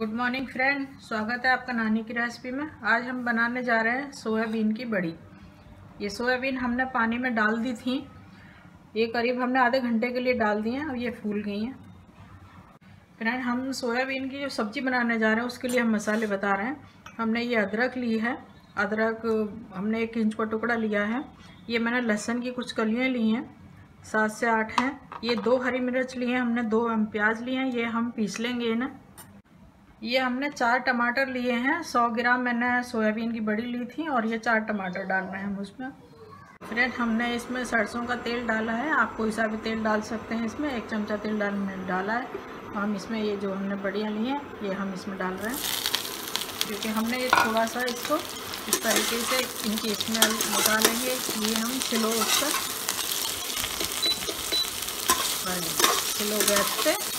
Good morning friend स्वागत है आपका नानी की रेसिपी में। आज हम बनाने जा रहे हैं सोयाबीन की बड़ी। ये सोयाबीन हमने पानी में डाल दी थी। ये करीब हमने आधे घंटे के लिए डाल दी हैं और ये फूल गई हैं। फ्रेंड हम सोयाबीन की जो सब्ज़ी बनाने जा रहे हैं, उसके लिए हम मसाले बता रहे हैं। हमने ये अदरक ली है। अदरक, हमने एक इंच का टुकड़ा लिया है। ये मैंने लहसुन की कुछ कलियाँ ली हैं। सात से आठ हैं। ये दो हरी मिर्च ली हैं, हमने दो प्याज लिए हैं, ये हम पीस लेंगे इन्हें। ये हमने चार टमाटर लिए हैं, सौ ग्राम मैंने सोयाबीन की बड़ी ली थी और ये चार टमाटर डाल रहे हैं हम उसमें। फ्रेंड, हमने इसमें सरसों का तेल डाला है, आप कोई सा भी तेल डाल सकते हैं इसमें, एक चमचा तेल डाल डाला है। हम इसमें ये जो हमने बड़ियाँ ली हैं, ये हम इसमें डाल रहे हैं। क्योंकि हमने ये थोड़ा सा इसको इस तरीके से इनकी स्मेल निकालेंगे ये हम स्लो उसका स्लो गैस पे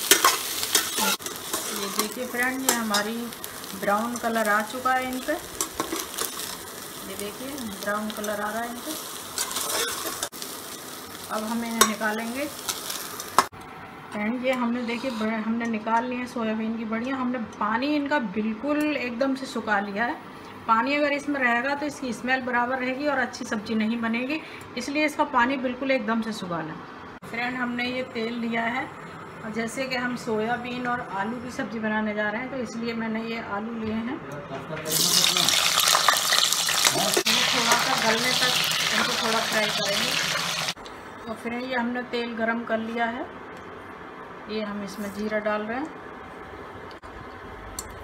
ये देखिए फ्रेंड ये हमारी ब्राउन कलर आ चुका है इन पर ये देखिए ब्राउन कलर आ रहा है इन पर अब हम इन्हें निकालेंगे। फ्रेंड ये हमने देखिए हमने निकाल लिए हैं सोयाबीन की बढ़िया हमने पानी इनका बिल्कुल एकदम से सुखा लिया है। पानी अगर इसमें रहेगा तो इसकी स्मेल बराबर रहेगी और अच्छी सब्ज़ी नहीं बनेगी। इसलिए इसका पानी बिल्कुल एकदम से सुखा लें। फ्रेंड हमने ये तेल लिया है। और जैसे कि हम सोयाबीन और आलू की सब्ज़ी बनाने जा रहे हैं तो इसलिए मैंने ये आलू लिए हैं। थोड़ा सा गलने तक इनको थोड़ा फ्राई करेंगे। और फिर ये हमने तेल गरम कर लिया है। ये हम इसमें जीरा डाल रहे हैं।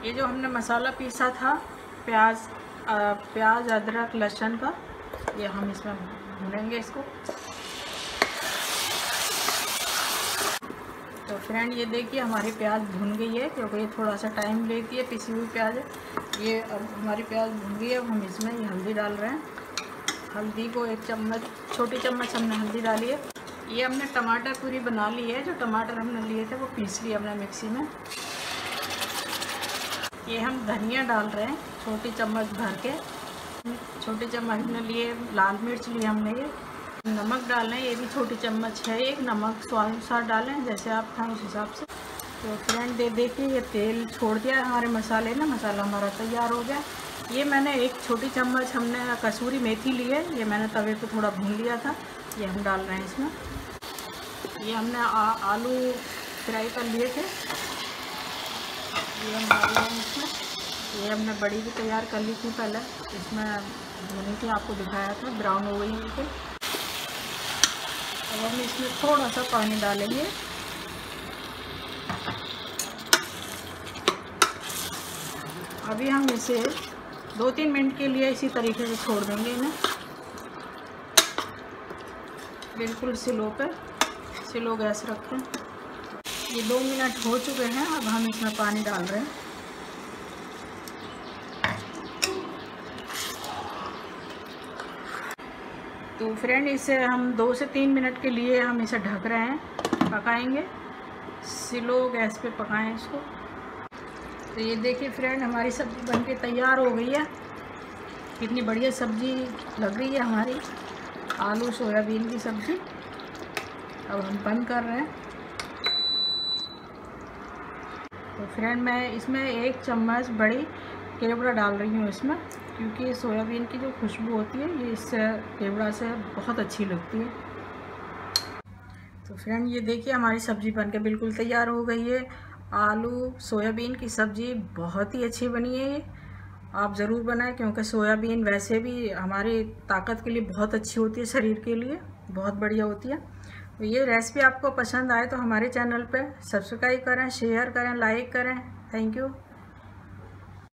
ये जो हमने मसाला पीसा था प्याज आ, प्याज अदरक लहसुन का ये हम इसमें भूनेंगे इसको। फ्रेंड ये देखिए, हमारी प्याज भुन गई है, क्योंकि ये थोड़ा सा टाइम लेती है, पिसी हुई प्याज। ये अब हमारी प्याज भुन गई है, अब हम इसमें ये हल्दी डाल रहे हैं। हल्दी को एक चम्मच, छोटी चम्मच हमने हल्दी डाली है। ये हमने टमाटर पूरी बना ली है, जो टमाटर हमने लिए थे, वो पीस लिए हमने मिक्सी में। ये हम धनिया डाल रहे हैं, छोटी चम्मच भर के। छोटी चम्मच ने लिए, लाल मिर्च लिए हमने ये। नमक डालें ये भी छोटी चम्मच है एक नमक स्वाद अनुसार डालें जैसे आप खाएँ उस हिसाब से। तो फ्रेंड दे देखिए ये तेल छोड़ दिया है हमारे मसाले ना मसाला हमारा तैयार हो गया। ये मैंने एक छोटी चम्मच हमने कसूरी मेथी ली है ये मैंने तवे पे थोड़ा भून लिया था ये हम डाल रहे हैं इसमें। ये हमने आ, आलू फ्राई कर लिए थे। ये हम डाल रहे हैं इसमें। ये हमने बड़ी भी तैयार कर ली थी पहले। इसमें भूनी थी आपको दिखाया था ब्राउन हो गई बिल्कुल अब हम इसमें थोड़ा सा पानी डालेंगे। अभी हम इसे दो तीन मिनट के लिए इसी तरीके से छोड़ देंगे इन्हें। बिल्कुल स्लो पे, स्लो गैस रखें ये दो मिनट हो चुके हैं, अब हम इसमें पानी डाल रहे हैं। तो फ्रेंड इसे हम दो से तीन मिनट के लिए हम इसे ढक रहे हैं। पकाएँगे। स्लो गैस पे पकाएँ इसको। तो ये देखिए फ्रेंड हमारी सब्ज़ी बन के तैयार हो गई है। कितनी बढ़िया सब्ज़ी लग रही है हमारी। आलू, सोयाबीन की सब्ज़ी। अब हम बंद कर रहे हैं। तो फ्रेंड मैं इसमें एक चम्मच बड़ी केवड़ा डाल रही हूँ इसमें, क्योंकि सोयाबीन की जो खुशबू होती है, ये इससे, केवड़ा से बहुत अच्छी लगती है। तो फ्रेंड ये देखिए, हमारी सब्ज़ी बन के बिल्कुल तैयार हो गई है। आलू, सोयाबीन की सब्ज़ी बहुत ही अच्छी बनी है आप ज़रूर बनाएँ, क्योंकि सोयाबीन वैसे भी हमारी ताकत के लिए बहुत अच्छी होती है, शरीर के लिए बहुत बढ़िया होती है। तो ये रेसिपी आपको पसंद आए तो हमारे चैनल पर सब्सक्राइब करें शेयर करें लाइक करें। Thank you